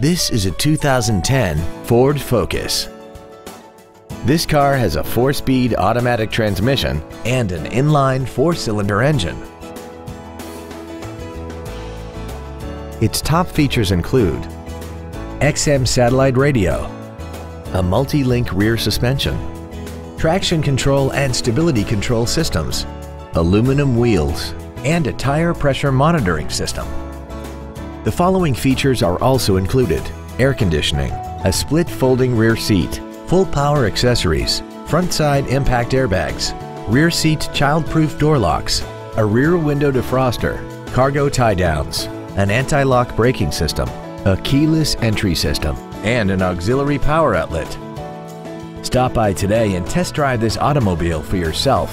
This is a 2010 Ford Focus. This car has a four-speed automatic transmission and an inline four-cylinder engine. Its top features include XM satellite radio, a multi-link rear suspension, traction control and stability control systems, aluminum wheels, and a tire pressure monitoring system. The following features are also included. Air conditioning, a split folding rear seat, full power accessories, front side impact airbags, rear seat child-proof door locks, a rear window defroster, cargo tie downs, an anti-lock braking system, a keyless entry system, and an auxiliary power outlet. Stop by today and test drive this automobile for yourself.